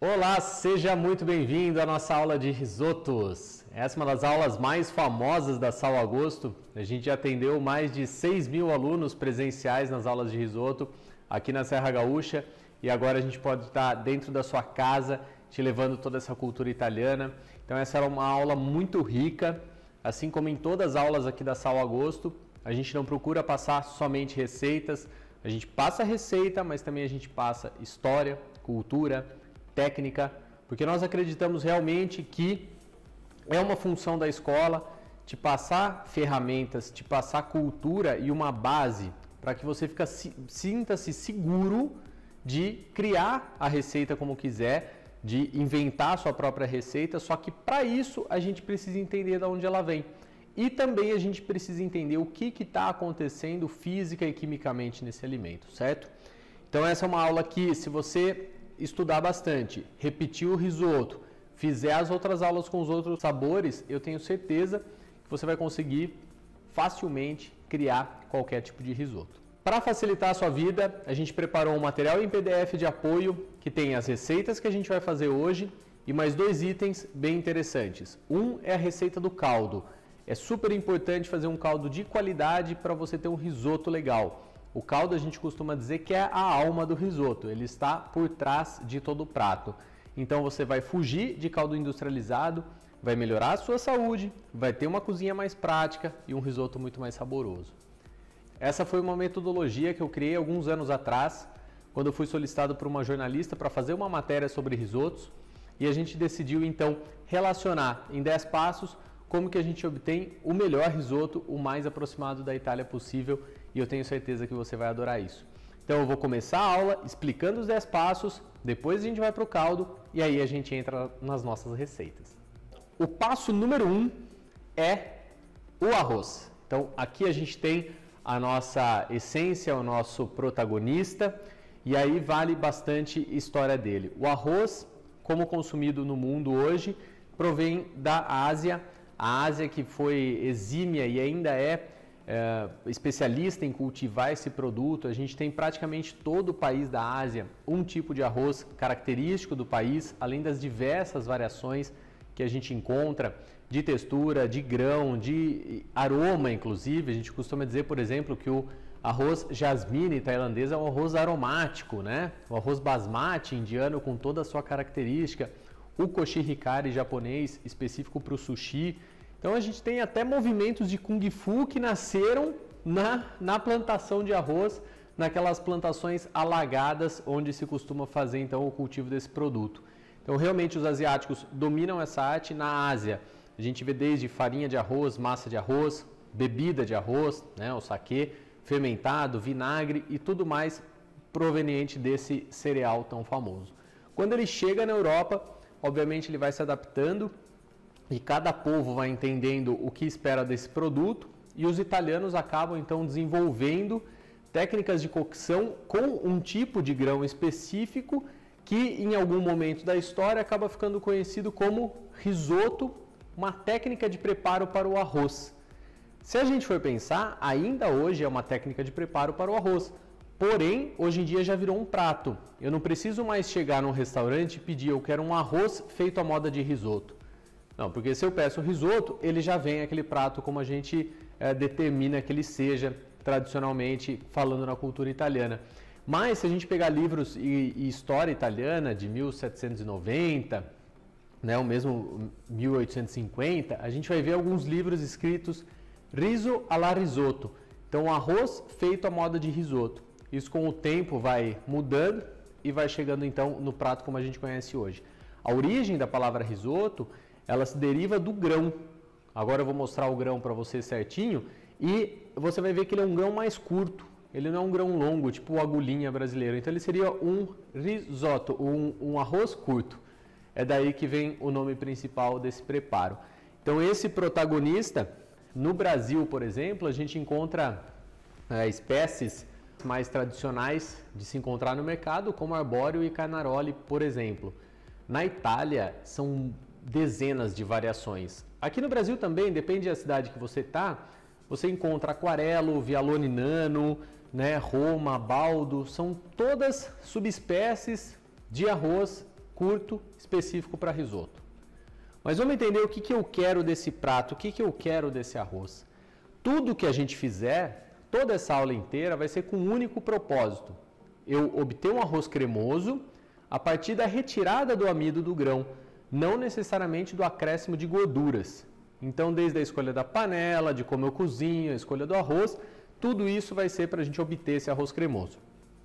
Olá, seja muito bem-vindo à nossa aula de risotos. Essa é uma das aulas mais famosas da Sal Agosto. A gente já atendeu mais de 6 mil alunos presenciais nas aulas de risoto aqui na Serra Gaúcha e agora a gente pode estar dentro da sua casa te levando toda essa cultura italiana. Então essa era uma aula muito rica, assim como em todas as aulas aqui da Sal Agosto, a gente não procura passar somente receitas, a gente passa receita, mas também a gente passa história, cultura, técnica, porque nós acreditamos realmente que é uma função da escola te passar ferramentas, te passar cultura e uma base para que você fica, sinta-se seguro de criar a receita como quiser, de inventar a sua própria receita, só que para isso a gente precisa entender de onde ela vem. E também a gente precisa entender o que está acontecendo física e quimicamente nesse alimento, certo? Então essa é uma aula que, se você estudar bastante, repetir o risoto, fizer as outras aulas com os outros sabores, eu tenho certeza que você vai conseguir facilmente criar qualquer tipo de risoto. Para facilitar a sua vida, a gente preparou um material em PDF de apoio que tem as receitas que a gente vai fazer hoje e mais dois itens bem interessantes. Um é a receita do caldo. É super importante fazer um caldo de qualidade para você ter um risoto legal. O caldo a gente costuma dizer que é a alma do risoto, ele está por trás de todo o prato. Então você vai fugir de caldo industrializado, vai melhorar a sua saúde, vai ter uma cozinha mais prática e um risoto muito mais saboroso. Essa foi uma metodologia que eu criei alguns anos atrás, quando eu fui solicitado por uma jornalista para fazer uma matéria sobre risotos, e a gente decidiu então relacionar em 10 passos como que a gente obtém o melhor risoto, o mais aproximado da Itália possível, e eu tenho certeza que você vai adorar isso. Então eu vou começar a aula explicando os 10 passos, depois a gente vai para o caldo e aí a gente entra nas nossas receitas. O passo número 1 um é o arroz. Então aqui a gente tem a nossa essência, o nosso protagonista, e aí vale bastante história dele. O arroz, como consumido no mundo hoje, provém da Ásia a Ásia, que foi exímia e ainda é, é, especialista em cultivar esse produto, a gente tem praticamente todo o país da Ásia um tipo de arroz característico do país, além das diversas variações que a gente encontra de textura, de grão, de aroma, inclusive. A gente costuma dizer, por exemplo, que o arroz jasmine tailandês é um arroz aromático, né? O arroz basmati indiano com toda a sua característica o koshihikari japonês específico para o sushi. Então a gente tem até movimentos de kung fu que nasceram na, na plantação de arroz, naquelas plantações alagadas onde se costuma fazer então o cultivo desse produto. Então realmente os asiáticos dominam essa arte na Ásia. A gente vê desde farinha de arroz, massa de arroz, bebida de arroz, né, o sake, fermentado, vinagre e tudo mais proveniente desse cereal tão famoso. Quando ele chega na Europa, obviamente ele vai se adaptando e cada povo vai entendendo o que espera desse produto e os italianos acabam então desenvolvendo técnicas de cocção com um tipo de grão específico que em algum momento da história acaba ficando conhecido como risoto, uma técnica de preparo para o arroz. Se a gente for pensar, ainda hoje é uma técnica de preparo para o arroz, Porém, hoje em dia já virou um prato. Eu não preciso mais chegar num restaurante e pedir eu quero um arroz feito à moda de risoto. Não, porque se eu peço risoto, ele já vem aquele prato como a gente é, determina que ele seja tradicionalmente falando na cultura italiana. Mas se a gente pegar livros e, e história italiana de 1790, né, o mesmo 1850, a gente vai ver alguns livros escritos riso alla risotto. Então, arroz feito à moda de risoto. Isso com o tempo vai mudando e vai chegando então no prato como a gente conhece hoje. A origem da palavra risoto, ela se deriva do grão. Agora eu vou mostrar o grão para você certinho e você vai ver que ele é um grão mais curto. Ele não é um grão longo, tipo agulhinha brasileiro. Então ele seria um risotto, um, um arroz curto. É daí que vem o nome principal desse preparo. Então esse protagonista, no Brasil, por exemplo, a gente encontra é, espécies mais tradicionais de se encontrar no mercado, como arbóreo e carnaroli, por exemplo. Na Itália, são dezenas de variações. Aqui no Brasil também, depende da cidade que você está, você encontra aquarelo, vialone nano, né, roma, baldo, são todas subespécies de arroz curto, específico para risoto. Mas vamos entender o que, que eu quero desse prato, o que, que eu quero desse arroz. Tudo que a gente fizer, toda essa aula inteira, vai ser com um único propósito. Eu obter um arroz cremoso a partir da retirada do amido do grão, não necessariamente do acréscimo de gorduras. Então, desde a escolha da panela, de como eu cozinho, a escolha do arroz, tudo isso vai ser para a gente obter esse arroz cremoso.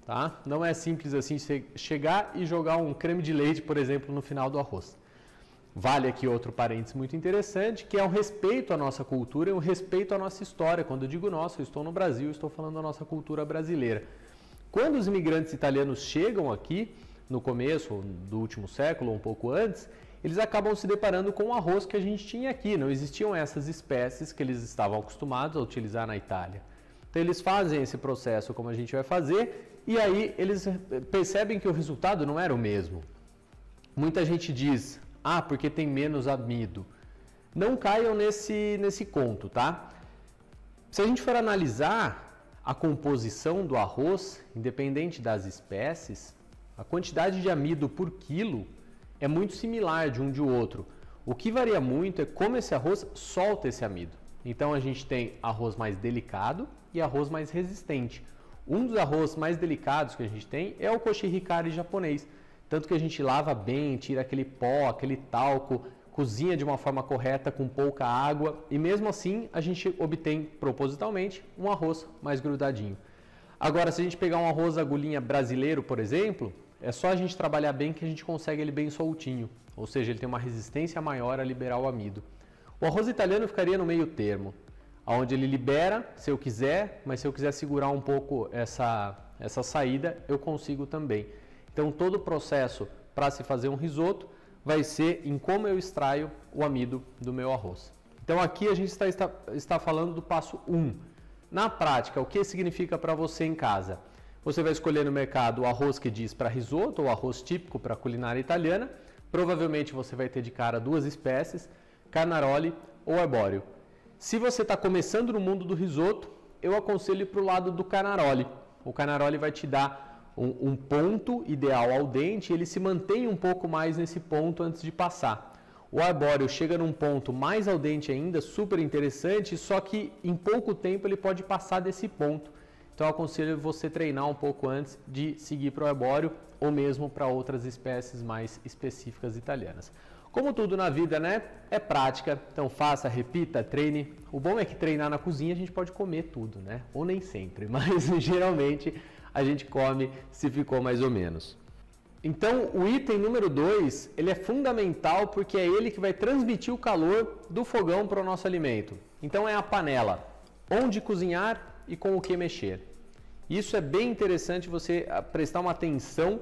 Tá? Não é simples assim chegar e jogar um creme de leite, por exemplo, no final do arroz. Vale aqui outro parênteses muito interessante, que é um respeito à nossa cultura e um respeito à nossa história. Quando eu digo nossa, eu estou no Brasil, estou falando da nossa cultura brasileira. Quando os imigrantes italianos chegam aqui, no começo do último século, ou um pouco antes, eles acabam se deparando com o arroz que a gente tinha aqui. Não existiam essas espécies que eles estavam acostumados a utilizar na Itália. Então eles fazem esse processo como a gente vai fazer e aí eles percebem que o resultado não era o mesmo. Muita gente diz, ah, porque tem menos amido. Não caiam nesse, nesse conto, tá? Se a gente for analisar a composição do arroz, independente das espécies, a quantidade de amido por quilo é muito similar de um de outro. O que varia muito é como esse arroz solta esse amido. Então a gente tem arroz mais delicado e arroz mais resistente. Um dos arroz mais delicados que a gente tem é o koshihikari japonês. Tanto que a gente lava bem, tira aquele pó, aquele talco, cozinha de uma forma correta com pouca água e mesmo assim a gente obtém propositalmente um arroz mais grudadinho. Agora, se a gente pegar um arroz agulhinha brasileiro, por exemplo, é só a gente trabalhar bem que a gente consegue ele bem soltinho, ou seja, ele tem uma resistência maior a liberar o amido. O arroz italiano ficaria no meio termo, onde ele libera se eu quiser, mas se eu quiser segurar um pouco essa, essa saída, eu consigo também. Então todo o processo para se fazer um risoto vai ser em como eu extraio o amido do meu arroz. Então aqui a gente está, está, está falando do passo 1. Na prática, o que significa para você em casa? Você vai escolher no mercado o arroz que diz para risoto ou arroz típico para culinária italiana. Provavelmente você vai ter de cara duas espécies, Carnaroli ou Arbóreo. Se você está começando no mundo do risoto, eu aconselho para o lado do Carnaroli. O Carnaroli vai te dar um, um ponto ideal ao dente, ele se mantém um pouco mais nesse ponto antes de passar. O arbóreo chega num ponto mais ao dente ainda, super interessante, só que em pouco tempo ele pode passar desse ponto. Então eu aconselho você treinar um pouco antes de seguir para o arbóreo ou mesmo para outras espécies mais específicas italianas. Como tudo na vida, né? É prática, então faça, repita, treine. O bom é que treinar na cozinha a gente pode comer tudo, né? Ou nem sempre, mas geralmente a gente come se ficou mais ou menos. Então, o item número 2, ele é fundamental porque é ele que vai transmitir o calor do fogão para o nosso alimento. Então é a panela. Onde cozinhar e com o que mexer. Isso é bem interessante você ah, prestar uma atenção,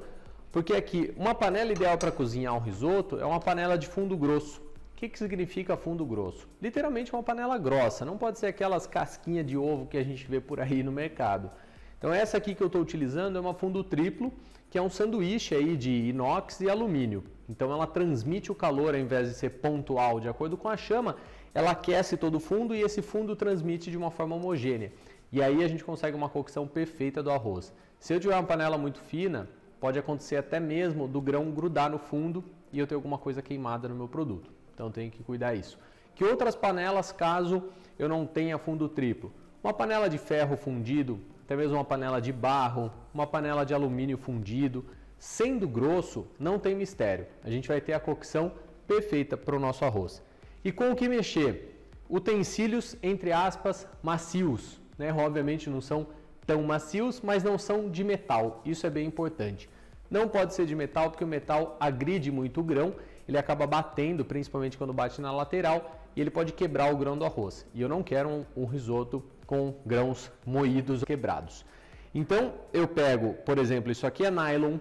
porque aqui, uma panela ideal para cozinhar um risoto é uma panela de fundo grosso. O que, que significa fundo grosso? Literalmente uma panela grossa, não pode ser aquelas casquinhas de ovo que a gente vê por aí no mercado. Então essa aqui que eu estou utilizando é uma fundo triplo, que é um sanduíche aí de inox e alumínio. Então ela transmite o calor ao invés de ser pontual, de acordo com a chama, ela aquece todo o fundo e esse fundo transmite de uma forma homogênea. E aí a gente consegue uma cocção perfeita do arroz. Se eu tiver uma panela muito fina, pode acontecer até mesmo do grão grudar no fundo e eu ter alguma coisa queimada no meu produto. Então tenho que cuidar isso. Que outras panelas, caso eu não tenha fundo triplo? Uma panela de ferro fundido, até mesmo uma panela de barro, uma panela de alumínio fundido, sendo grosso, não tem mistério. A gente vai ter a cocção perfeita para o nosso arroz. E com o que mexer? Utensílios, entre aspas, macios né? Obviamente não são tão macios, mas não são de metal. Isso é bem importante. Não pode ser de metal porque o metal agride muito o grão, ele acaba batendo, principalmente quando bate na lateral, e ele pode quebrar o grão do arroz. E eu não quero um, um risoto com grãos moídos quebrados. Então eu pego, por exemplo, isso aqui é nylon,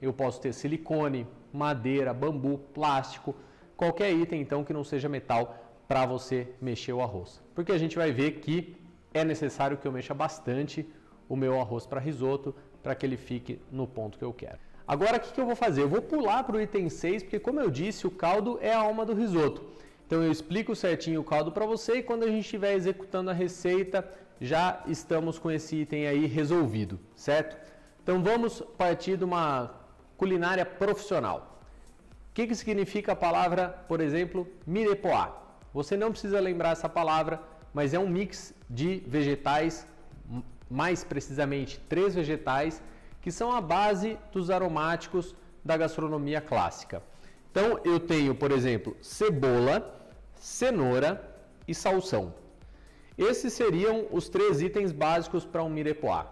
eu posso ter silicone, madeira, bambu, plástico, qualquer item então que não seja metal para você mexer o arroz. Porque a gente vai ver que é necessário que eu mexa bastante o meu arroz para risoto para que ele fique no ponto que eu quero. Agora o que, que eu vou fazer? Eu vou pular para o item 6, porque como eu disse, o caldo é a alma do risoto. Então eu explico certinho o caldo para você e quando a gente estiver executando a receita, já estamos com esse item aí resolvido, certo? Então vamos partir de uma culinária profissional. que, que significa a palavra, por exemplo, mirepoá? Você não precisa lembrar essa palavra, mas é um mix de vegetais, mais precisamente três vegetais, que são a base dos aromáticos da gastronomia clássica. Então eu tenho, por exemplo, cebola, cenoura e salsão. Esses seriam os três itens básicos para um mirepoix.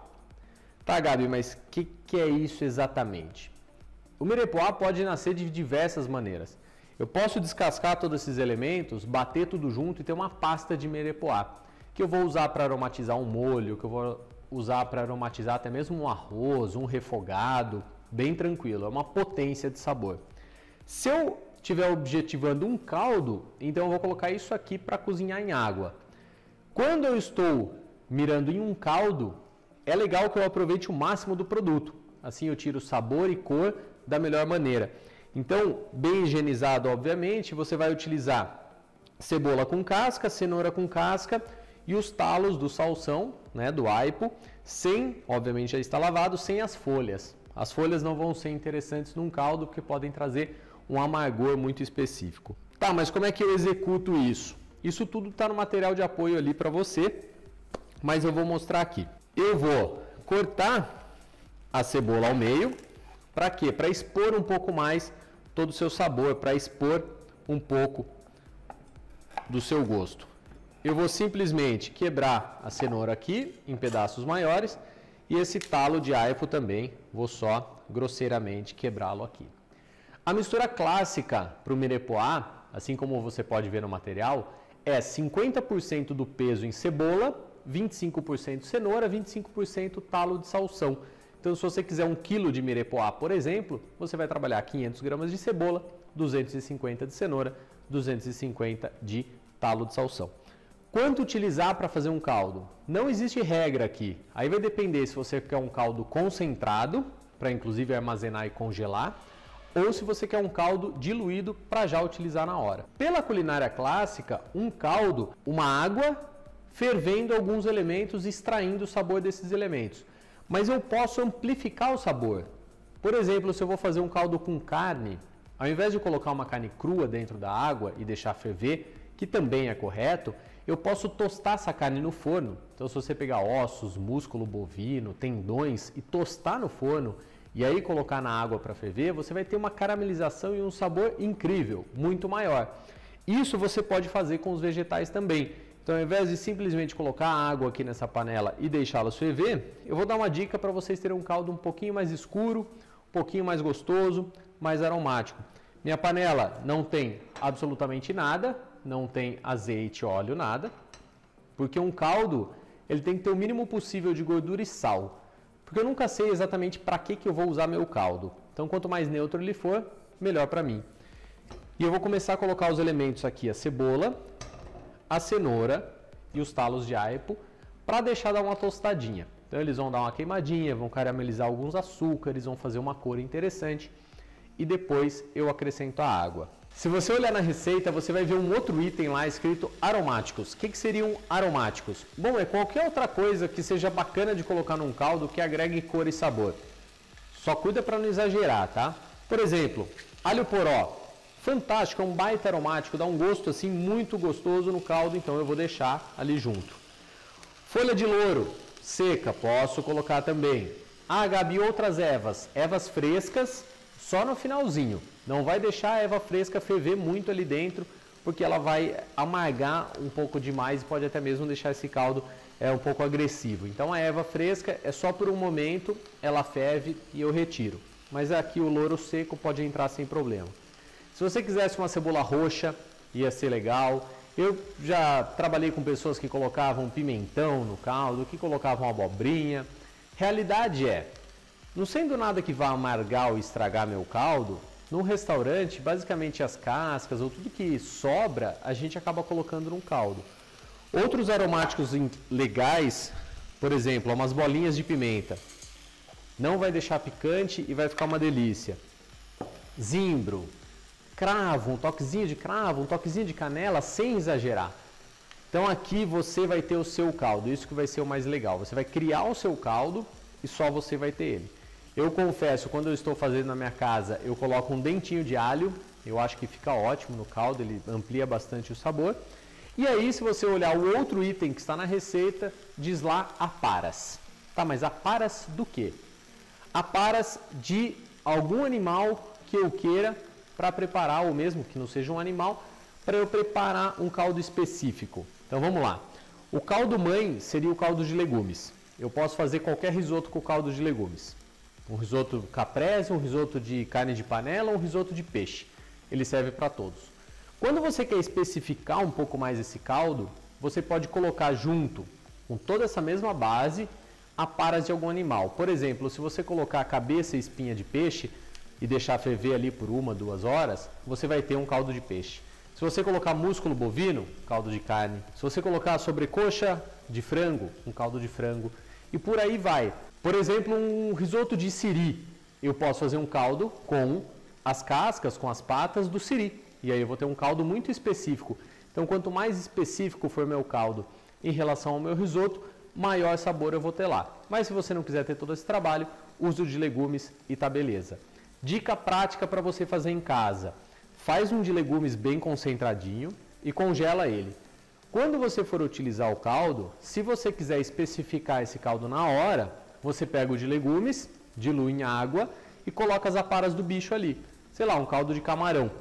Tá, Gabi, mas o que, que é isso exatamente? O mirepoix pode nascer de diversas maneiras. Eu posso descascar todos esses elementos, bater tudo junto e ter uma pasta de mirepoix, que eu vou usar para aromatizar um molho, que eu vou usar para aromatizar até mesmo um arroz, um refogado, bem tranquilo, é uma potência de sabor. Se eu estiver objetivando um caldo, então eu vou colocar isso aqui para cozinhar em água. Quando eu estou mirando em um caldo, é legal que eu aproveite o máximo do produto. Assim eu tiro sabor e cor da melhor maneira. Então, bem higienizado, obviamente, você vai utilizar cebola com casca, cenoura com casca e os talos do salsão, né, do aipo, sem, obviamente já está lavado, sem as folhas. As folhas não vão ser interessantes num caldo porque podem trazer um amargor muito específico. Tá, mas como é que eu executo isso? Isso tudo está no material de apoio ali para você, mas eu vou mostrar aqui. Eu vou cortar a cebola ao meio, para quê? Para expor um pouco mais todo o seu sabor, para expor um pouco do seu gosto. Eu vou simplesmente quebrar a cenoura aqui em pedaços maiores e esse talo de aipo também, vou só grosseiramente quebrá-lo aqui. A mistura clássica para o mirepoix, assim como você pode ver no material, é 50% do peso em cebola, 25% cenoura, 25% talo de salsão. Então, se você quiser um quilo de mirepoix, por exemplo, você vai trabalhar 500 gramas de cebola, 250 de cenoura, 250 de talo de salsão. Quanto utilizar para fazer um caldo? Não existe regra aqui. Aí vai depender se você quer um caldo concentrado, para inclusive armazenar e congelar, ou se você quer um caldo diluído para já utilizar na hora. Pela culinária clássica, um caldo, uma água fervendo alguns elementos, extraindo o sabor desses elementos. Mas eu posso amplificar o sabor. Por exemplo, se eu vou fazer um caldo com carne, ao invés de colocar uma carne crua dentro da água e deixar ferver, que também é correto, eu posso tostar essa carne no forno. Então, se você pegar ossos, músculo bovino, tendões e tostar no forno e aí colocar na água para ferver, você vai ter uma caramelização e um sabor incrível, muito maior. Isso você pode fazer com os vegetais também. Então, ao invés de simplesmente colocar a água aqui nessa panela e deixá-los ferver, eu vou dar uma dica para vocês terem um caldo um pouquinho mais escuro, um pouquinho mais gostoso, mais aromático. Minha panela não tem absolutamente nada, não tem azeite, óleo, nada, porque um caldo ele tem que ter o mínimo possível de gordura e sal, porque eu nunca sei exatamente para que, que eu vou usar meu caldo. Então, quanto mais neutro ele for, melhor para mim. E eu vou começar a colocar os elementos aqui, a cebola, a cenoura e os talos de aipo para deixar dar uma tostadinha. Então eles vão dar uma queimadinha, vão caramelizar alguns açúcares, vão fazer uma cor interessante e depois eu acrescento a água. Se você olhar na receita, você vai ver um outro item lá escrito aromáticos. O que, que seriam aromáticos? Bom, é qualquer outra coisa que seja bacana de colocar num caldo que agregue cor e sabor. Só cuida para não exagerar, tá? Por exemplo, alho poró fantástico, é um baita aromático, dá um gosto assim muito gostoso no caldo, então eu vou deixar ali junto. Folha de louro seca, posso colocar também. Ah, Gabi, outras ervas, ervas frescas, só no finalzinho. Não vai deixar a erva fresca ferver muito ali dentro, porque ela vai amargar um pouco demais e pode até mesmo deixar esse caldo é, um pouco agressivo. Então a erva fresca é só por um momento, ela ferve e eu retiro. Mas aqui o louro seco pode entrar sem problema. Se você quisesse uma cebola roxa, ia ser legal. Eu já trabalhei com pessoas que colocavam pimentão no caldo, que colocavam abobrinha. Realidade é, não sendo nada que vá amargar ou estragar meu caldo, num restaurante, basicamente as cascas ou tudo que sobra, a gente acaba colocando num caldo. Outros aromáticos legais, por exemplo, umas bolinhas de pimenta. Não vai deixar picante e vai ficar uma delícia. Zimbro, cravo, um toquezinho de cravo, um toquezinho de canela, sem exagerar. Então aqui você vai ter o seu caldo, isso que vai ser o mais legal. Você vai criar o seu caldo e só você vai ter ele. Eu confesso, quando eu estou fazendo na minha casa, eu coloco um dentinho de alho, Eu acho que fica ótimo no caldo, ele amplia bastante o sabor. E aí, se você olhar o outro item que está na receita, diz lá aparas. Tá, mas aparas do quê? Aparas de algum animal que eu queira para preparar, ou mesmo que não seja um animal, para eu preparar um caldo específico. Então vamos lá. O caldo mãe seria o caldo de legumes. Eu posso fazer qualquer risoto com caldo de legumes. Um risoto caprese, um risoto de carne de panela, um risoto de peixe. Ele serve para todos. Quando você quer especificar um pouco mais esse caldo, você pode colocar junto com toda essa mesma base a paras de algum animal. Por exemplo, se você colocar a cabeça e espinha de peixe e deixar ferver ali por uma, duas horas, você vai ter um caldo de peixe. Se você colocar músculo bovino, caldo de carne. Se você colocar sobrecoxa de frango, um caldo de frango. E por aí vai. Por exemplo, um risoto de siri. Eu posso fazer um caldo com as cascas, com as patas do siri. E aí eu vou ter um caldo muito específico. Então, quanto mais específico for meu caldo em relação ao meu risoto, maior sabor eu vou ter lá. Mas se você não quiser ter todo esse trabalho, use o de legumes e tá beleza. Dica prática para você fazer em casa. Faz um de legumes bem concentradinho e congela ele. Quando você for utilizar o caldo, se você quiser especificar esse caldo na hora, você pega o de legumes, dilui em água e coloca as aparas do bicho ali. Sei lá, um caldo de camarão.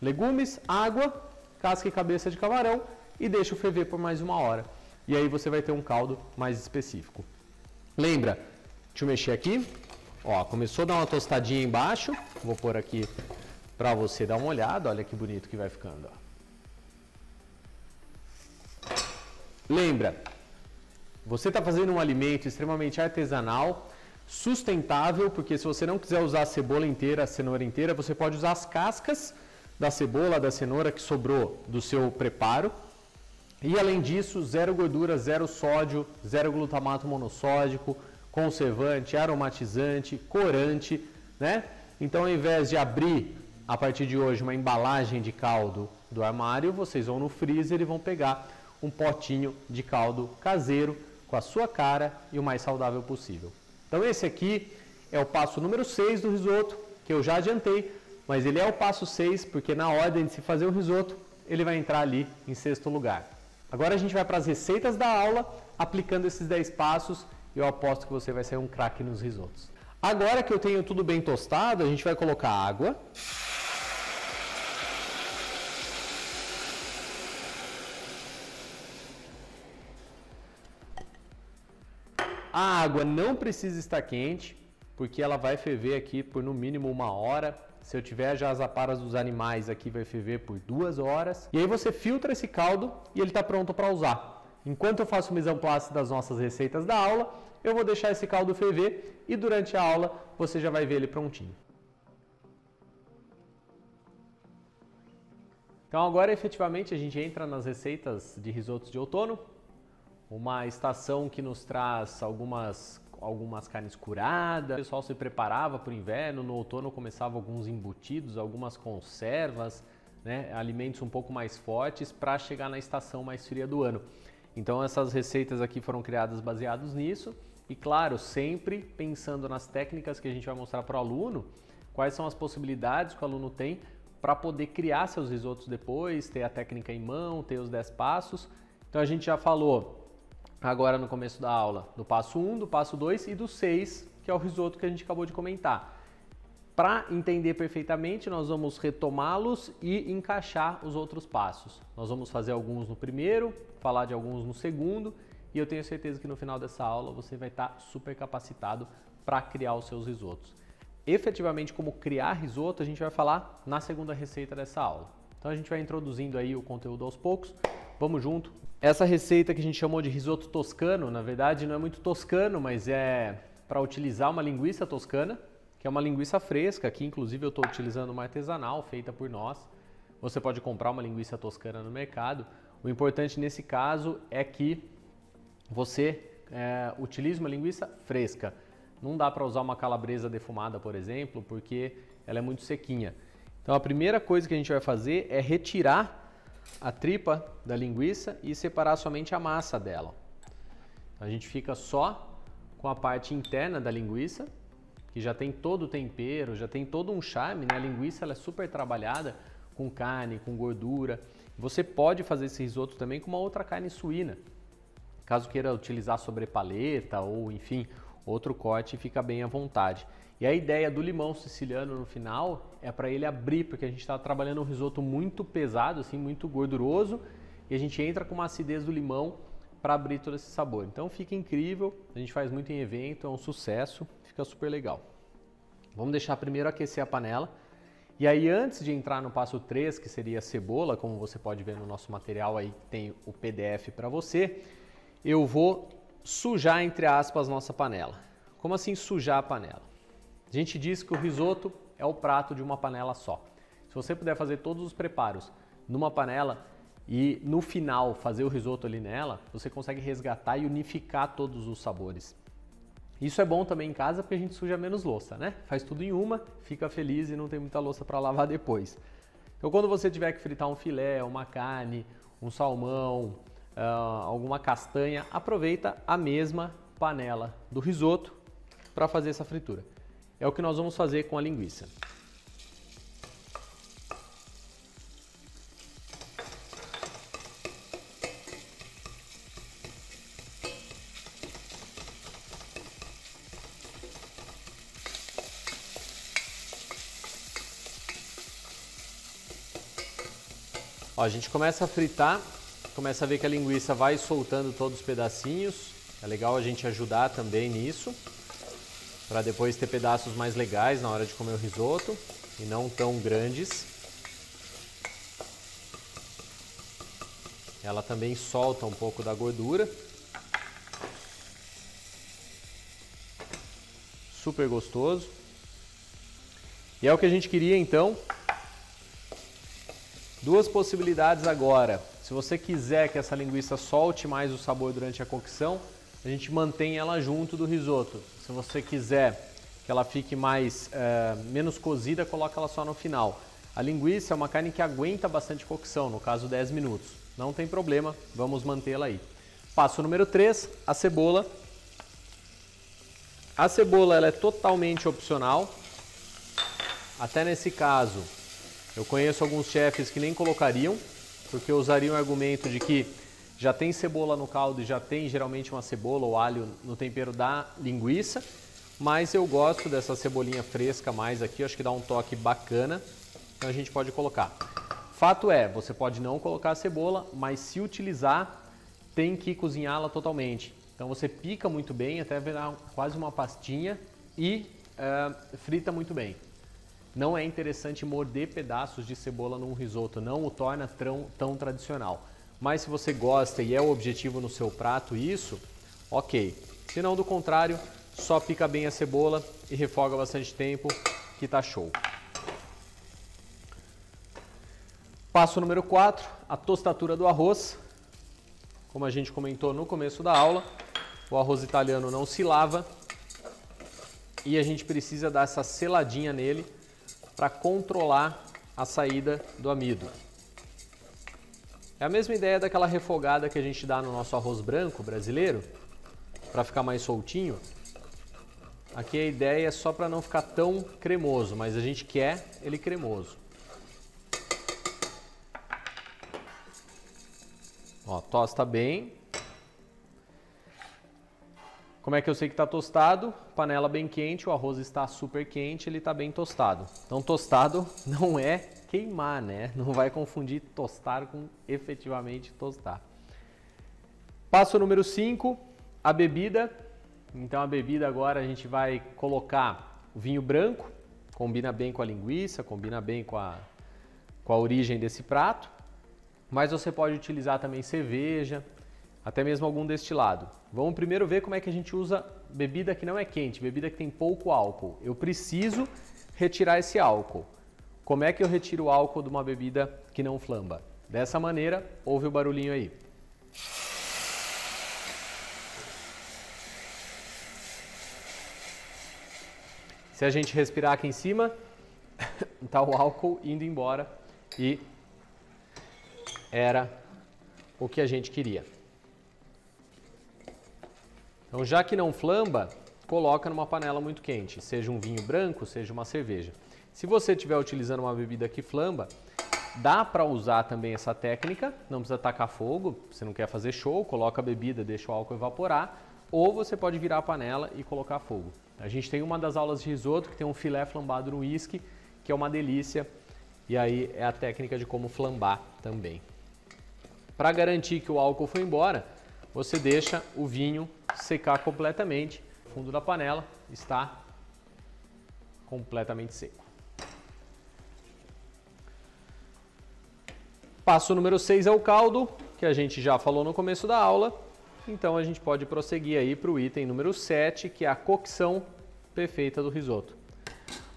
Legumes, água, casca e cabeça de camarão e deixa o ferver por mais uma hora. E aí você vai ter um caldo mais específico. Lembra, deixa eu mexer aqui. Ó, começou a dar uma tostadinha embaixo. Vou pôr aqui para você dar uma olhada. Olha que bonito que vai ficando. Ó. Lembra, você está fazendo um alimento extremamente artesanal, sustentável, porque se você não quiser usar a cebola inteira, a cenoura inteira, você pode usar as cascas da cebola, da cenoura que sobrou do seu preparo. E além disso, zero gordura, zero sódio, zero glutamato monossódico, conservante, aromatizante, corante, né? Então, ao invés de abrir a partir de hoje uma embalagem de caldo do armário, vocês vão no freezer e vão pegar um potinho de caldo caseiro com a sua cara e o mais saudável possível. Então esse aqui é o passo número 6 do risoto, que eu já adiantei, mas ele é o passo 6 porque na ordem de se fazer o risoto, ele vai entrar ali em sexto lugar. Agora a gente vai para as receitas da aula, aplicando esses 10 passos, e eu aposto que você vai ser um craque nos risotos. Agora que eu tenho tudo bem tostado, a gente vai colocar água. A água não precisa estar quente, porque ela vai ferver aqui por no mínimo uma hora. Se eu tiver já as aparas dos animais aqui, vai ferver por duas horas. E aí você filtra esse caldo e ele está pronto para usar. Enquanto eu faço o mise en place das nossas receitas da aula, eu vou deixar esse caldo ferver e durante a aula você já vai ver ele prontinho. Então agora efetivamente a gente entra nas receitas de risotos de outono uma estação que nos traz algumas, algumas carnes curadas. O pessoal se preparava para o inverno, no outono começava alguns embutidos, algumas conservas, né, alimentos um pouco mais fortes para chegar na estação mais fria do ano. Então essas receitas aqui foram criadas baseadas nisso e claro, sempre pensando nas técnicas que a gente vai mostrar para o aluno, quais são as possibilidades que o aluno tem para poder criar seus risotos depois, ter a técnica em mão, ter os 10 passos. Então a gente já falou agora no começo da aula do passo 1, do passo 2 e do 6, que é o risoto que a gente acabou de comentar. Para entender perfeitamente, nós vamos retomá-los e encaixar os outros passos. Nós vamos fazer alguns no primeiro, falar de alguns no segundo, e eu tenho certeza que no final dessa aula você vai estar super capacitado para criar os seus risotos. Efetivamente, como criar risoto, a gente vai falar na segunda receita dessa aula. Então a gente vai introduzindo aí o conteúdo aos poucos. Vamos junto, essa receita que a gente chamou de risoto toscano, na verdade não é muito toscano, mas é para utilizar uma linguiça toscana, que é uma linguiça fresca, que inclusive eu estou utilizando uma artesanal feita por nós. Você pode comprar uma linguiça toscana no mercado. O importante nesse caso é que você é, utilize uma linguiça fresca. Não dá para usar uma calabresa defumada, por exemplo, porque ela é muito sequinha. Então a primeira coisa que a gente vai fazer é retirar a tripa da linguiça e separar somente a massa dela. Então, a gente fica só com a parte interna da linguiça, que já tem todo o tempero, já tem todo um charme, né? A linguiça ela é super trabalhada com carne, com gordura. Você pode fazer esse risoto também com uma outra carne suína. Caso queira utilizar sobre paleta ou enfim, outro corte, fica bem à vontade. E a ideia do limão siciliano no final é para ele abrir, porque a gente está trabalhando um risoto muito pesado, assim, muito gorduroso, e a gente entra com uma acidez do limão para abrir todo esse sabor. Então fica incrível, a gente faz muito em evento, é um sucesso, fica super legal. Vamos deixar primeiro aquecer a panela. E aí antes de entrar no passo 3, que seria a cebola, como você pode ver no nosso material aí, tem o PDF para você, eu vou sujar entre aspas nossa panela. Como assim sujar a panela? A gente diz que o risoto é o prato de uma panela só. Se você puder fazer todos os preparos numa panela e no final fazer o risoto ali nela, você consegue resgatar e unificar todos os sabores. Isso é bom também em casa porque a gente suja menos louça, né? Faz tudo em uma, fica feliz e não tem muita louça para lavar depois. Então, quando você tiver que fritar um filé, uma carne, um salmão, uh, alguma castanha, aproveita a mesma panela do risoto para fazer essa fritura. É o que nós vamos fazer com a linguiça. Ó, a gente começa a fritar, começa a ver que a linguiça vai soltando todos os pedacinhos. É legal a gente ajudar também nisso, para depois ter pedaços mais legais na hora de comer o risoto e não tão grandes. Ela também solta um pouco da gordura. Super gostoso. E é o que a gente queria então Duas possibilidades agora. Se você quiser que essa linguiça solte mais o sabor durante a cocção, a gente mantém ela junto do risoto. Se você quiser que ela fique mais é, menos cozida, coloca ela só no final. A linguiça é uma carne que aguenta bastante cocção, no caso 10 minutos. Não tem problema, vamos mantê-la aí. Passo número 3, a cebola. A cebola ela é totalmente opcional. Até nesse caso, eu conheço alguns chefes que nem colocariam, porque usariam o argumento de que já tem cebola no caldo e já tem geralmente uma cebola ou alho no tempero da linguiça, mas eu gosto dessa cebolinha fresca mais aqui, acho que dá um toque bacana, então a gente pode colocar. Fato é, você pode não colocar a cebola, mas se utilizar, tem que cozinhá-la totalmente. Então você pica muito bem, até virar quase uma pastinha e uh, frita muito bem não é interessante morder pedaços de cebola num risoto, não o torna tão, tão tradicional. Mas se você gosta e é o objetivo no seu prato isso, ok. Se não, do contrário, só pica bem a cebola e refoga bastante tempo, que tá show. Passo número 4, a tostatura do arroz. Como a gente comentou no começo da aula, o arroz italiano não se lava e a gente precisa dar essa seladinha nele para controlar a saída do amido. É a mesma ideia daquela refogada que a gente dá no nosso arroz branco brasileiro, para ficar mais soltinho. Aqui a ideia é só para não ficar tão cremoso, mas a gente quer ele cremoso. Ó, tosta bem, como é que eu sei que está tostado? Panela bem quente, o arroz está super quente, ele está bem tostado. Então tostado não é queimar, né? Não vai confundir tostar com efetivamente tostar. Passo número 5, a bebida. Então a bebida agora a gente vai colocar vinho branco, combina bem com a linguiça, combina bem com a, com a origem desse prato. Mas você pode utilizar também cerveja, até mesmo algum destilado. Vamos primeiro ver como é que a gente usa bebida que não é quente, bebida que tem pouco álcool. Eu preciso retirar esse álcool. Como é que eu retiro o álcool de uma bebida que não flamba? Dessa maneira, ouve o barulhinho aí. Se a gente respirar aqui em cima, está o álcool indo embora e era o que a gente queria. Então, já que não flamba, coloca numa panela muito quente, seja um vinho branco, seja uma cerveja. Se você estiver utilizando uma bebida que flamba, dá para usar também essa técnica, não precisa tacar fogo, você não quer fazer show, coloca a bebida, deixa o álcool evaporar, ou você pode virar a panela e colocar fogo. A gente tem uma das aulas de risoto que tem um filé flambado no uísque, que é uma delícia, e aí é a técnica de como flambar também. Para garantir que o álcool foi embora, você deixa o vinho secar completamente. O fundo da panela está completamente seco. Passo número 6 é o caldo, que a gente já falou no começo da aula. Então a gente pode prosseguir aí para o item número 7, que é a cocção perfeita do risoto.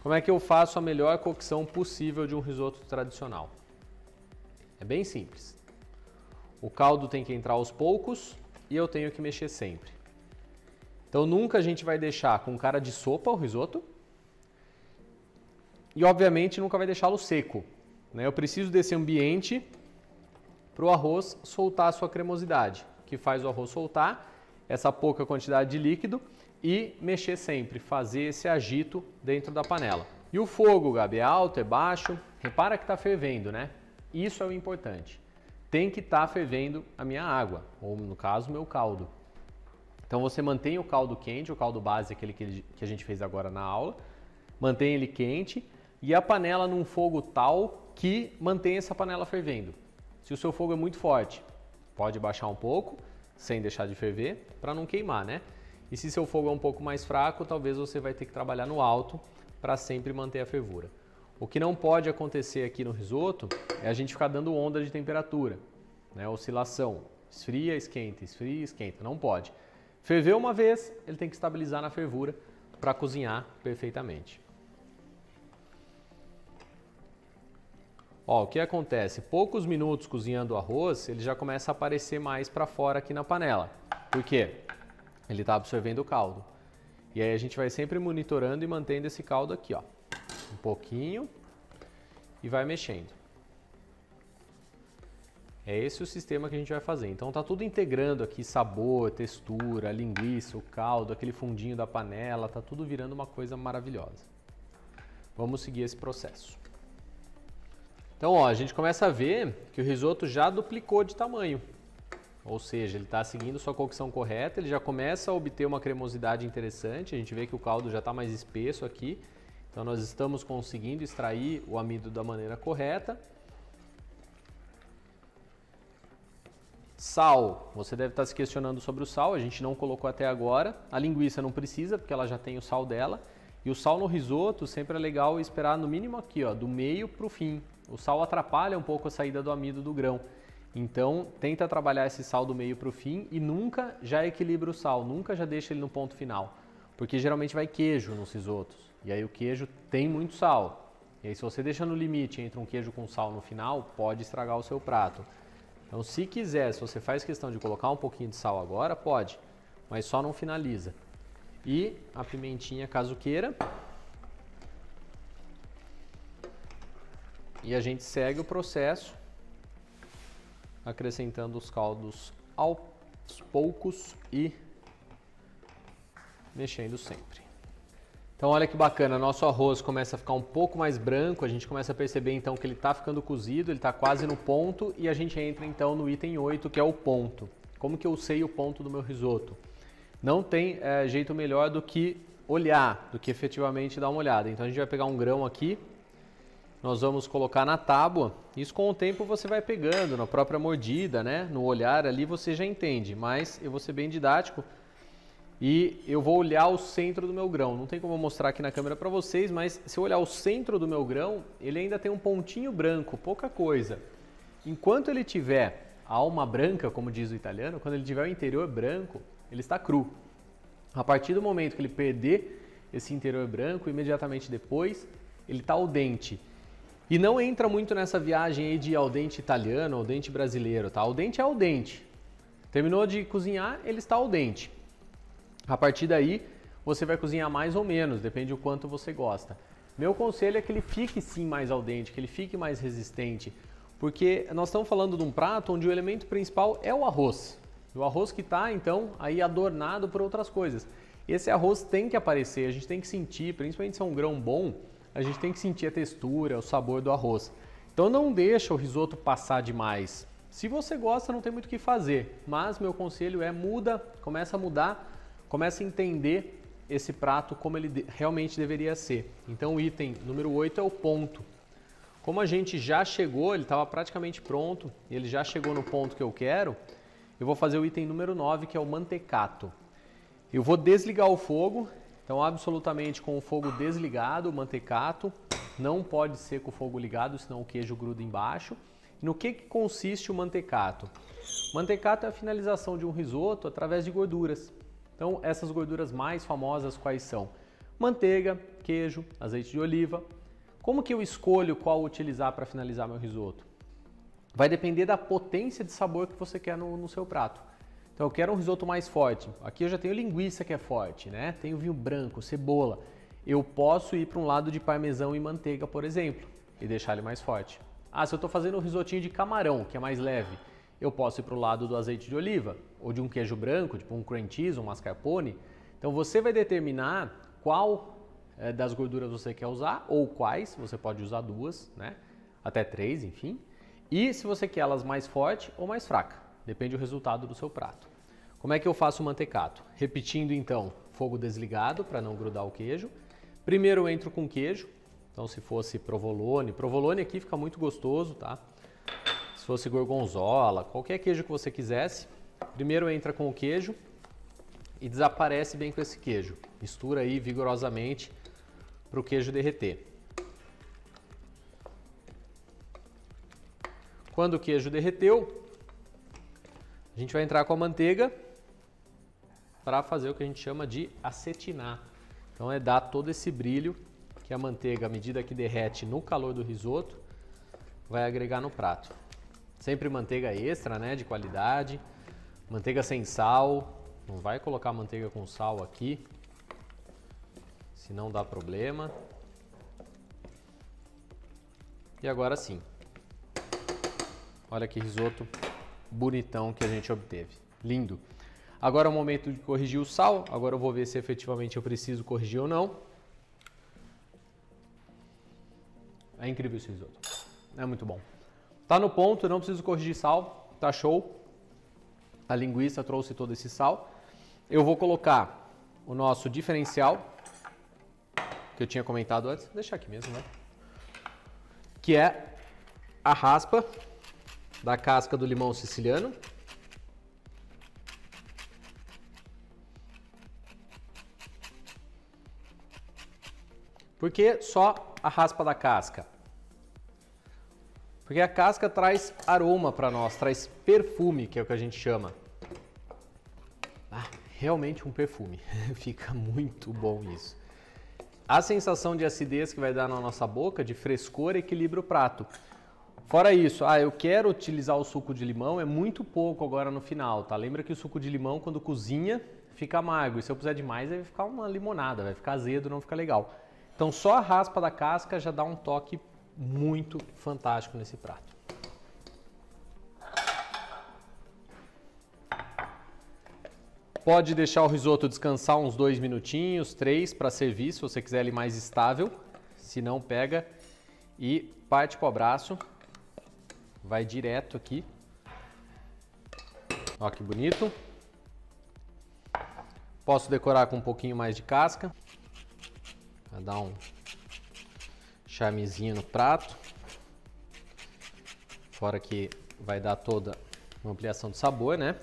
Como é que eu faço a melhor cocção possível de um risoto tradicional? É bem simples. O caldo tem que entrar aos poucos e eu tenho que mexer sempre. Então nunca a gente vai deixar com cara de sopa o risoto e obviamente nunca vai deixá-lo seco. Né? Eu preciso desse ambiente para o arroz soltar a sua cremosidade, que faz o arroz soltar essa pouca quantidade de líquido e mexer sempre, fazer esse agito dentro da panela. E o fogo, Gabi, é alto, é baixo? Repara que está fervendo, né? Isso é o importante tem que estar tá fervendo a minha água, ou no caso, meu caldo. Então você mantém o caldo quente, o caldo base, aquele que a gente fez agora na aula, mantém ele quente e a panela num fogo tal que mantém essa panela fervendo. Se o seu fogo é muito forte, pode baixar um pouco, sem deixar de ferver, para não queimar, né? E se seu fogo é um pouco mais fraco, talvez você vai ter que trabalhar no alto para sempre manter a fervura. O que não pode acontecer aqui no risoto é a gente ficar dando onda de temperatura, né? oscilação, esfria, esquenta, esfria, esquenta, não pode. Ferveu uma vez, ele tem que estabilizar na fervura para cozinhar perfeitamente. Ó, o que acontece? Poucos minutos cozinhando o arroz, ele já começa a aparecer mais para fora aqui na panela. Por quê? Ele está absorvendo o caldo. E aí a gente vai sempre monitorando e mantendo esse caldo aqui, ó um pouquinho e vai mexendo. É esse o sistema que a gente vai fazer. Então tá tudo integrando aqui sabor, textura, linguiça, o caldo, aquele fundinho da panela, tá tudo virando uma coisa maravilhosa. Vamos seguir esse processo. Então, ó, a gente começa a ver que o risoto já duplicou de tamanho. Ou seja, ele está seguindo sua cocção correta, ele já começa a obter uma cremosidade interessante. A gente vê que o caldo já está mais espesso aqui então nós estamos conseguindo extrair o amido da maneira correta. Sal, você deve estar se questionando sobre o sal, a gente não colocou até agora. A linguiça não precisa, porque ela já tem o sal dela. E o sal no risoto sempre é legal esperar no mínimo aqui, ó, do meio para o fim. O sal atrapalha um pouco a saída do amido do grão. Então, tenta trabalhar esse sal do meio para o fim e nunca já equilibra o sal, nunca já deixa ele no ponto final. Porque geralmente vai queijo nos risotos. E aí o queijo tem muito sal. E aí se você deixa no limite entre um queijo com sal no final, pode estragar o seu prato. Então se quiser, se você faz questão de colocar um pouquinho de sal agora, pode, mas só não finaliza. E a pimentinha caso queira. E a gente segue o processo acrescentando os caldos aos poucos e mexendo sempre. Então olha que bacana, nosso arroz começa a ficar um pouco mais branco, a gente começa a perceber então que ele está ficando cozido, ele está quase no ponto e a gente entra então no item 8 que é o ponto. Como que eu sei o ponto do meu risoto? Não tem é, jeito melhor do que olhar, do que efetivamente dar uma olhada. Então a gente vai pegar um grão aqui, nós vamos colocar na tábua, isso com o tempo você vai pegando, na própria mordida, né? no olhar ali você já entende, mas eu vou ser bem didático, e eu vou olhar o centro do meu grão. Não tem como eu mostrar aqui na câmera para vocês, mas se eu olhar o centro do meu grão, ele ainda tem um pontinho branco, pouca coisa. Enquanto ele tiver alma branca, como diz o italiano, quando ele tiver o interior branco, ele está cru. A partir do momento que ele perder esse interior branco, imediatamente depois, ele está ao dente. E não entra muito nessa viagem aí de al dente italiano, al dente brasileiro, tá? Al dente é al dente. Terminou de cozinhar, ele está ao dente. A partir daí, você vai cozinhar mais ou menos, depende do quanto você gosta. Meu conselho é que ele fique sim mais al dente, que ele fique mais resistente, porque nós estamos falando de um prato onde o elemento principal é o arroz. O arroz que está, então, aí adornado por outras coisas. Esse arroz tem que aparecer, a gente tem que sentir, principalmente se é um grão bom, a gente tem que sentir a textura, o sabor do arroz. Então não deixa o risoto passar demais. Se você gosta, não tem muito o que fazer, mas meu conselho é muda, começa a mudar, começa a entender esse prato como ele realmente deveria ser. Então o item número 8 é o ponto. Como a gente já chegou, ele estava praticamente pronto, ele já chegou no ponto que eu quero, eu vou fazer o item número 9, que é o mantecato. Eu vou desligar o fogo, então absolutamente com o fogo desligado, o mantecato, não pode ser com o fogo ligado, senão o queijo gruda embaixo. No que, que consiste o mantecato? Mantecato é a finalização de um risoto através de gorduras. Então, essas gorduras mais famosas quais são? Manteiga, queijo, azeite de oliva. Como que eu escolho qual utilizar para finalizar meu risoto? Vai depender da potência de sabor que você quer no, no seu prato. Então, eu quero um risoto mais forte. Aqui eu já tenho linguiça que é forte, né? Tenho vinho branco, cebola. Eu posso ir para um lado de parmesão e manteiga, por exemplo, e deixar ele mais forte. Ah, se eu estou fazendo um risotinho de camarão, que é mais leve, eu posso ir para o lado do azeite de oliva ou de um queijo branco, tipo um cream cheese, um mascarpone. Então você vai determinar qual é, das gorduras você quer usar ou quais, você pode usar duas, né? Até três, enfim. E se você quer elas mais forte ou mais fraca, depende do resultado do seu prato. Como é que eu faço o mantecato? Repetindo então, fogo desligado para não grudar o queijo. Primeiro eu entro com queijo, então, se fosse provolone, provolone aqui fica muito gostoso, tá? Se fosse gorgonzola, qualquer queijo que você quisesse, primeiro entra com o queijo e desaparece bem com esse queijo. Mistura aí vigorosamente para o queijo derreter. Quando o queijo derreteu, a gente vai entrar com a manteiga para fazer o que a gente chama de acetinar. Então é dar todo esse brilho que a manteiga, à medida que derrete no calor do risoto, vai agregar no prato. Sempre manteiga extra, né, de qualidade. Manteiga sem sal. Não vai colocar manteiga com sal aqui, se não dá problema. E agora sim. Olha que risoto bonitão que a gente obteve. Lindo. Agora é o momento de corrigir o sal. Agora eu vou ver se efetivamente eu preciso corrigir ou não. É incrível esse risoto. É muito bom. Tá no ponto, não preciso corrigir sal, tá show. A linguiça trouxe todo esse sal. Eu vou colocar o nosso diferencial, que eu tinha comentado antes, vou deixar aqui mesmo, né? Que é a raspa da casca do limão siciliano. Por que só a raspa da casca? Porque a casca traz aroma para nós, traz perfume, que é o que a gente chama. Ah, realmente um perfume. Fica muito bom isso. A sensação de acidez que vai dar na nossa boca, de frescor, equilibra o prato. Fora isso, ah, eu quero utilizar o suco de limão, é muito pouco agora no final, tá? Lembra que o suco de limão, quando cozinha, fica amargo. E se eu puser demais, vai ficar uma limonada, vai ficar azedo, não fica legal. Então só a raspa da casca já dá um toque muito fantástico nesse prato. Pode deixar o risoto descansar uns dois minutinhos, três, para servir, se você quiser ele mais estável. Se não, pega e parte para o braço. Vai direto aqui. Olha que bonito. Posso decorar com um pouquinho mais de casca. Vai dar um charmezinho no prato. Fora que vai dar toda uma ampliação de sabor, né?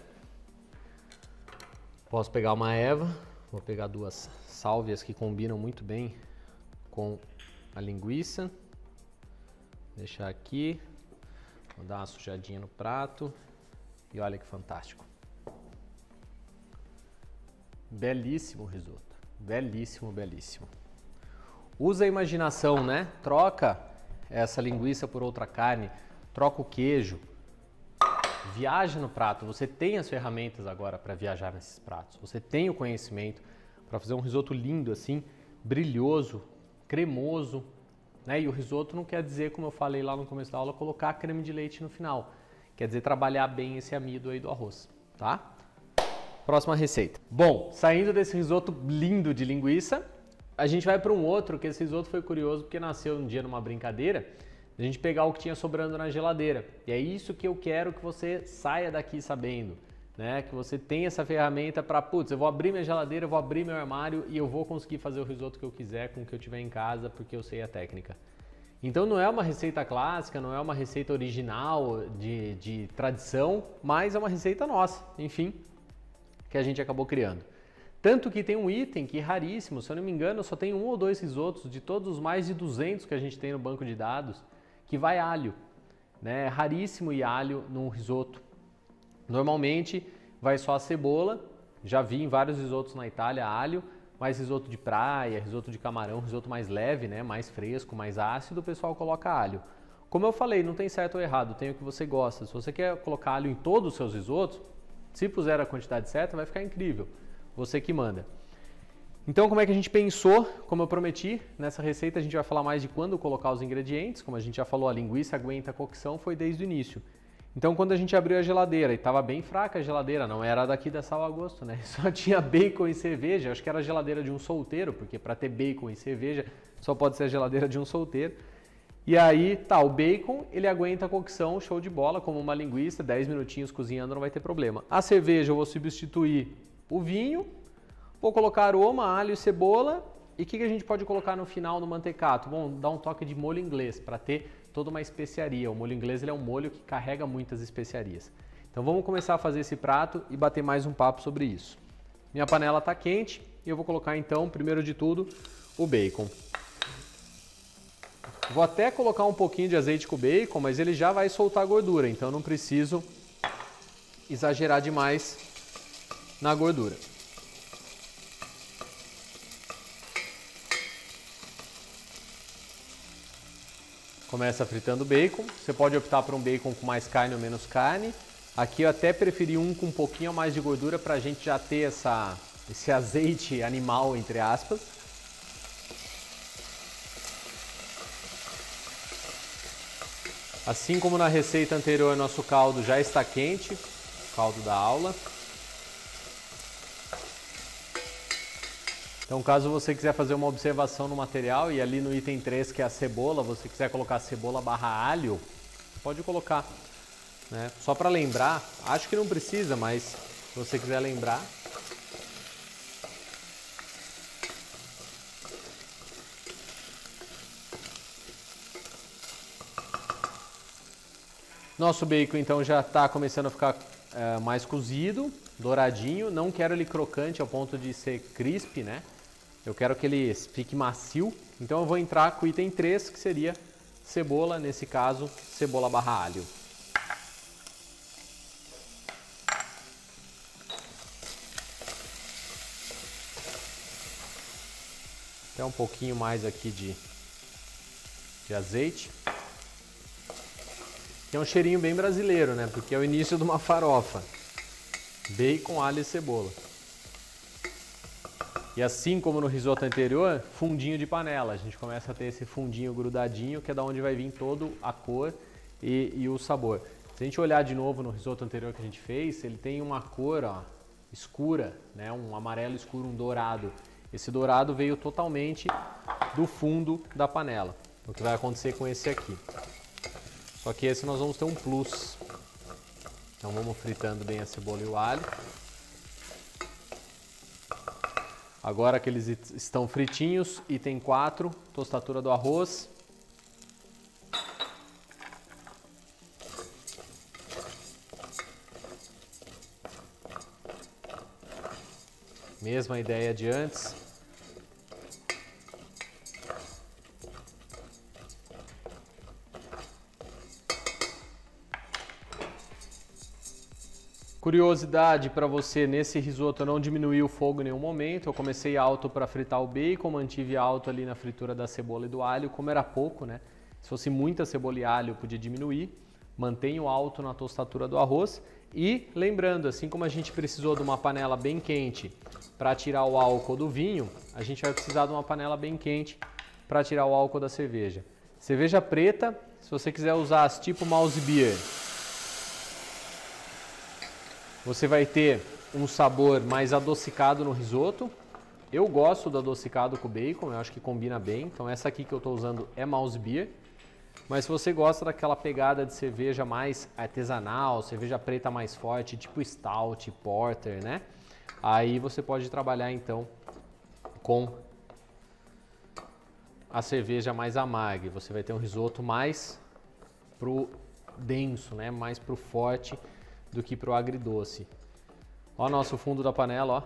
Posso pegar uma erva, vou pegar duas sálvias que combinam muito bem com a linguiça. Deixar aqui, vou dar uma sujadinha no prato e olha que fantástico. Belíssimo risoto, belíssimo, belíssimo. Usa a imaginação, né? Troca essa linguiça por outra carne, troca o queijo. Viaja no prato. Você tem as ferramentas agora para viajar nesses pratos. Você tem o conhecimento para fazer um risoto lindo assim, brilhoso, cremoso, né? E o risoto não quer dizer, como eu falei lá no começo da aula, colocar creme de leite no final. Quer dizer trabalhar bem esse amido aí do arroz, tá? Próxima receita. Bom, saindo desse risoto lindo de linguiça, a gente vai para um outro, que esse risoto foi curioso porque nasceu um dia numa brincadeira, a gente pegar o que tinha sobrando na geladeira. E é isso que eu quero que você saia daqui sabendo, né? Que você tenha essa ferramenta para, putz, eu vou abrir minha geladeira, eu vou abrir meu armário e eu vou conseguir fazer o risoto que eu quiser com o que eu tiver em casa, porque eu sei a técnica. Então não é uma receita clássica, não é uma receita original de, de tradição, mas é uma receita nossa, enfim, que a gente acabou criando. Tanto que tem um item que é raríssimo, se eu não me engano, só tem um ou dois risotos de todos os mais de 200 que a gente tem no banco de dados, que vai alho. Né? É raríssimo ir alho num risoto. Normalmente vai só a cebola, já vi em vários risotos na Itália alho, mais risoto de praia, risoto de camarão, risoto mais leve, né? mais fresco, mais ácido, o pessoal coloca alho. Como eu falei, não tem certo ou errado, tem o que você gosta. Se você quer colocar alho em todos os seus risotos, se puser a quantidade certa, vai ficar incrível. Você que manda. Então, como é que a gente pensou? Como eu prometi, nessa receita a gente vai falar mais de quando colocar os ingredientes. Como a gente já falou, a linguiça aguenta a cocção, foi desde o início. Então, quando a gente abriu a geladeira, e estava bem fraca a geladeira, não era daqui da Sal Agosto, né? Só tinha bacon e cerveja. Acho que era a geladeira de um solteiro, porque para ter bacon e cerveja só pode ser a geladeira de um solteiro. E aí, tá, o bacon, ele aguenta a cocção, show de bola, como uma linguiça, 10 minutinhos cozinhando não vai ter problema. A cerveja eu vou substituir o vinho, vou colocar aroma, alho e cebola. E o que, que a gente pode colocar no final no mantecato? Bom, dá um toque de molho inglês para ter toda uma especiaria. O molho inglês ele é um molho que carrega muitas especiarias. Então vamos começar a fazer esse prato e bater mais um papo sobre isso. Minha panela está quente e eu vou colocar então, primeiro de tudo, o bacon. Vou até colocar um pouquinho de azeite com o bacon, mas ele já vai soltar gordura, então não preciso exagerar demais na gordura. Começa fritando bacon. Você pode optar por um bacon com mais carne ou menos carne. Aqui eu até preferi um com um pouquinho mais de gordura para a gente já ter essa, esse azeite animal, entre aspas. Assim como na receita anterior, nosso caldo já está quente, caldo da aula. Então, caso você quiser fazer uma observação no material e ali no item 3, que é a cebola, você quiser colocar cebola barra alho, pode colocar. Né? Só para lembrar, acho que não precisa, mas se você quiser lembrar. Nosso bacon então já está começando a ficar é, mais cozido, douradinho. Não quero ele crocante ao ponto de ser crisp, né? Eu quero que ele fique macio, então eu vou entrar com o item 3, que seria cebola, nesse caso, cebola barra alho. Até um pouquinho mais aqui de, de azeite. É um cheirinho bem brasileiro, né? Porque é o início de uma farofa. Bacon, alho e cebola. E assim como no risoto anterior, fundinho de panela. A gente começa a ter esse fundinho grudadinho, que é da onde vai vir toda a cor e, e, o sabor. Se a gente olhar de novo no risoto anterior que a gente fez, ele tem uma cor ó, escura, né? um amarelo escuro, um dourado. Esse dourado veio totalmente do fundo da panela. O que vai acontecer com esse aqui. Só que esse nós vamos ter um plus. Então vamos fritando bem a cebola e o alho. Agora que eles estão fritinhos, item 4, tostatura do arroz. Mesma ideia de antes. Curiosidade para você, nesse risoto eu não diminuí o fogo em nenhum momento, eu comecei alto para fritar o bacon, mantive alto ali na fritura da cebola e do alho, como era pouco, né? Se fosse muita cebola e alho, eu podia diminuir. Mantenho alto na tostatura do arroz e lembrando, assim como a gente precisou de uma panela bem quente para tirar o álcool do vinho, a gente vai precisar de uma panela bem quente para tirar o álcool da cerveja. Cerveja preta, se você quiser usar as tipo mouse beer, você vai ter um sabor mais adocicado no risoto. Eu gosto do adocicado com bacon, eu acho que combina bem. Então essa aqui que eu estou usando é mouse beer. Mas se você gosta daquela pegada de cerveja mais artesanal, cerveja preta mais forte, tipo stout, porter, né? Aí você pode trabalhar então com a cerveja mais amarga. Você vai ter um risoto mais pro denso, né? Mais pro forte do que pro agridoce. Ó nosso fundo da panela, ó.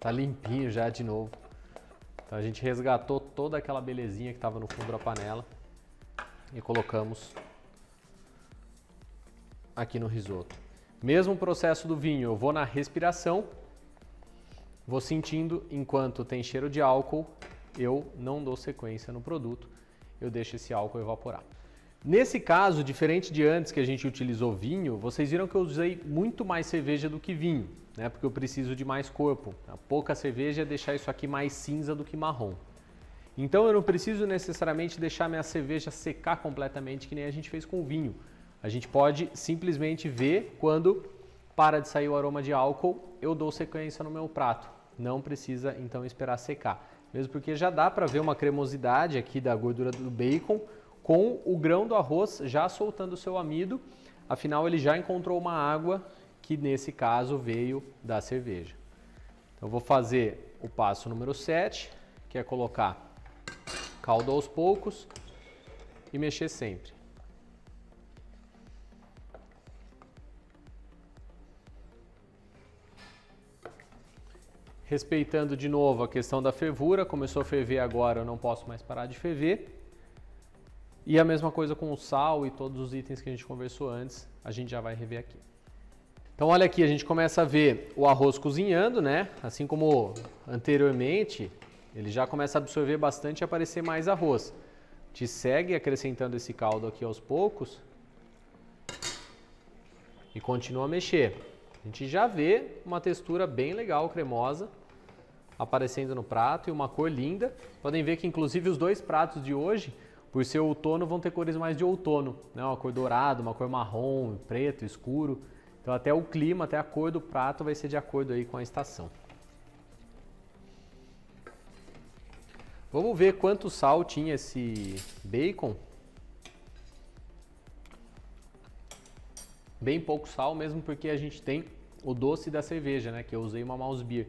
Tá limpinho já de novo. Então a gente resgatou toda aquela belezinha que estava no fundo da panela e colocamos aqui no risoto. Mesmo processo do vinho, eu vou na respiração, vou sentindo enquanto tem cheiro de álcool, eu não dou sequência no produto, eu deixo esse álcool evaporar. Nesse caso, diferente de antes que a gente utilizou vinho, vocês viram que eu usei muito mais cerveja do que vinho, né? Porque eu preciso de mais corpo. A pouca cerveja é deixar isso aqui mais cinza do que marrom. Então eu não preciso necessariamente deixar minha cerveja secar completamente, que nem a gente fez com o vinho. A gente pode simplesmente ver quando para de sair o aroma de álcool, eu dou sequência no meu prato. Não precisa então esperar secar. Mesmo porque já dá para ver uma cremosidade aqui da gordura do bacon com o grão do arroz já soltando o seu amido. Afinal, ele já encontrou uma água que nesse caso veio da cerveja. Então, vou fazer o passo número 7, que é colocar caldo aos poucos e mexer sempre. Respeitando de novo a questão da fervura, começou a ferver agora, eu não posso mais parar de ferver. E a mesma coisa com o sal e todos os itens que a gente conversou antes, a gente já vai rever aqui. Então olha aqui, a gente começa a ver o arroz cozinhando, né? Assim como anteriormente, ele já começa a absorver bastante e aparecer mais arroz. Te segue acrescentando esse caldo aqui aos poucos e continua a mexer. A gente já vê uma textura bem legal, cremosa, aparecendo no prato e uma cor linda. Podem ver que inclusive os dois pratos de hoje, por ser outono, vão ter cores mais de outono, né? Uma cor dourada, uma cor marrom, preto, escuro. Então até o clima, até a cor do prato vai ser de acordo aí com a estação. Vamos ver quanto sal tinha esse bacon. Bem pouco sal, mesmo porque a gente tem o doce da cerveja, né? Que eu usei uma mouse beer.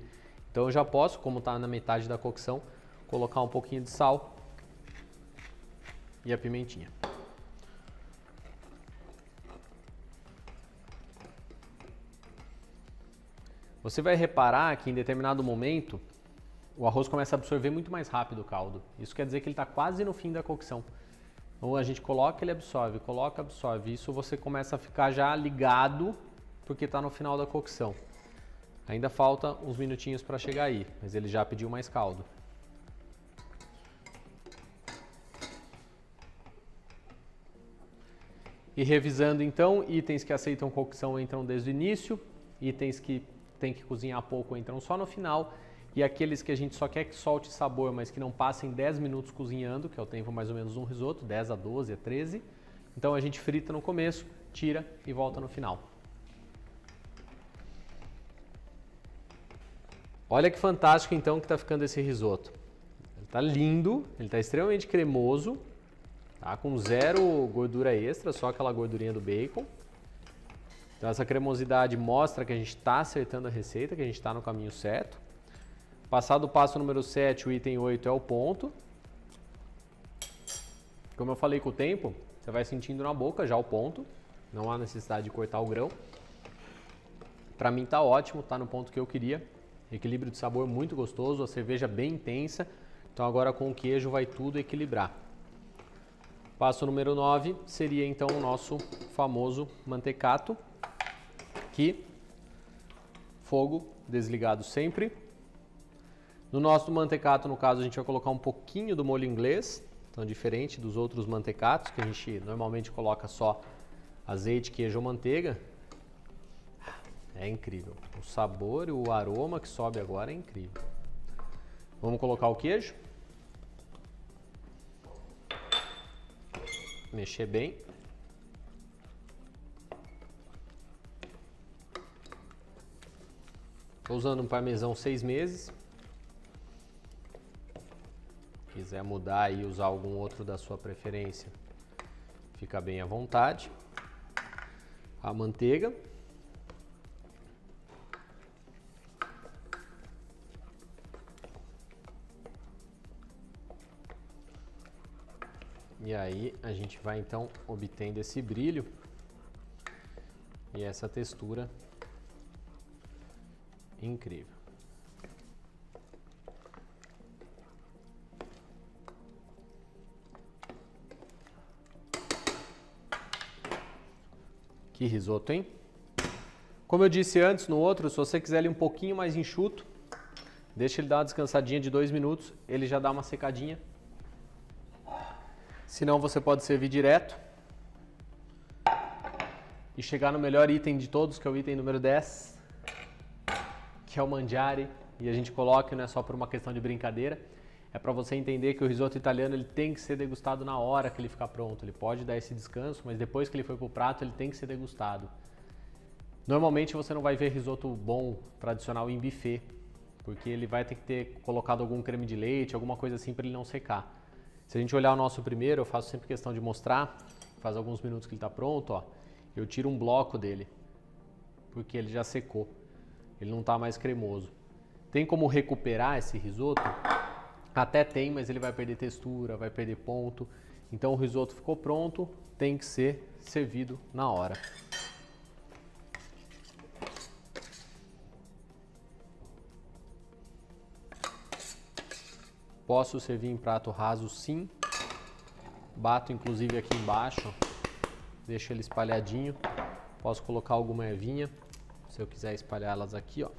Então eu já posso, como está na metade da cocção, colocar um pouquinho de sal e a pimentinha. Você vai reparar que em determinado momento o arroz começa a absorver muito mais rápido o caldo. Isso quer dizer que ele está quase no fim da cocção. Então a gente coloca, ele absorve, coloca, absorve. Isso você começa a ficar já ligado porque está no final da cocção. Ainda falta uns minutinhos para chegar aí, mas ele já pediu mais caldo. E revisando então, itens que aceitam cocção entram desde o início, itens que tem que cozinhar pouco entram só no final e aqueles que a gente só quer que solte sabor, mas que não passem 10 minutos cozinhando, que é o tempo mais ou menos um risoto, 10 a 12 a 13. Então a gente frita no começo, tira e volta no final. Olha que fantástico então que está ficando esse risoto. Ele está lindo, ele está extremamente cremoso, tá? com zero gordura extra, só aquela gordurinha do bacon. Então essa cremosidade mostra que a gente está acertando a receita, que a gente está no caminho certo. Passado o passo número 7, o item 8 é o ponto. Como eu falei com o tempo, você vai sentindo na boca já o ponto. Não há necessidade de cortar o grão. Para mim tá ótimo, tá no ponto que eu queria. Equilíbrio de sabor muito gostoso, a cerveja bem intensa. Então agora com o queijo vai tudo equilibrar. Passo número 9 seria então o nosso famoso mantecato, que fogo desligado sempre. No nosso mantecato, no caso, a gente vai colocar um pouquinho do molho inglês, então diferente dos outros mantecatos, que a gente normalmente coloca só azeite, queijo ou manteiga. É incrível. O sabor e o aroma que sobe agora é incrível. Vamos colocar o queijo. Mexer bem. Estou usando um parmesão seis meses. Quiser mudar e usar algum outro da sua preferência, fica bem à vontade. A manteiga. E aí a gente vai então obtendo esse brilho e essa textura incrível. Que risoto, hein? Como eu disse antes no outro, se você quiser ele um pouquinho mais enxuto, deixa ele dar uma descansadinha de dois minutos, ele já dá uma secadinha. Se não, você pode servir direto e chegar no melhor item de todos, que é o item número 10, que é o mangiare, e a gente coloca, não é só por uma questão de brincadeira, é para você entender que o risoto italiano ele tem que ser degustado na hora que ele ficar pronto. Ele pode dar esse descanso, mas depois que ele foi para o prato, ele tem que ser degustado. Normalmente você não vai ver risoto bom, tradicional em buffet, porque ele vai ter que ter colocado algum creme de leite, alguma coisa assim para ele não secar. Se a gente olhar o nosso primeiro, eu faço sempre questão de mostrar, faz alguns minutos que ele está pronto, ó, eu tiro um bloco dele, porque ele já secou, ele não está mais cremoso. Tem como recuperar esse risoto? Até tem, mas ele vai perder textura, vai perder ponto. Então o risoto ficou pronto, tem que ser servido na hora. Posso servir em prato raso sim. Bato inclusive aqui embaixo, deixo ele espalhadinho. Posso colocar alguma ervinha, se eu quiser espalhá-las aqui, ó.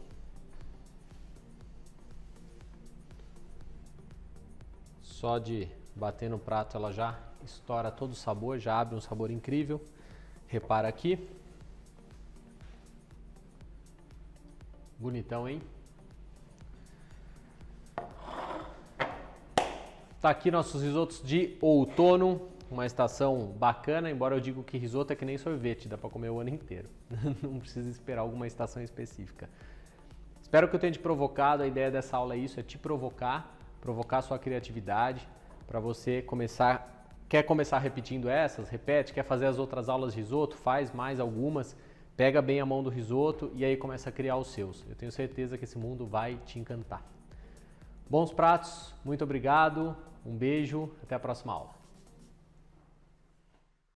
Só de bater no prato ela já estoura todo o sabor, já abre um sabor incrível. Repara aqui. Bonitão, hein? Tá aqui nossos risotos de outono, uma estação bacana, embora eu digo que risoto é que nem sorvete, dá para comer o ano inteiro. Não precisa esperar alguma estação específica. Espero que eu tenha te provocado, a ideia dessa aula é isso, é te provocar provocar sua criatividade para você começar. Quer começar repetindo essas? Repete. Quer fazer as outras aulas de risoto? Faz mais algumas. Pega bem a mão do risoto e aí começa a criar os seus. Eu tenho certeza que esse mundo vai te encantar. Bons pratos, muito obrigado, um beijo, até a próxima aula.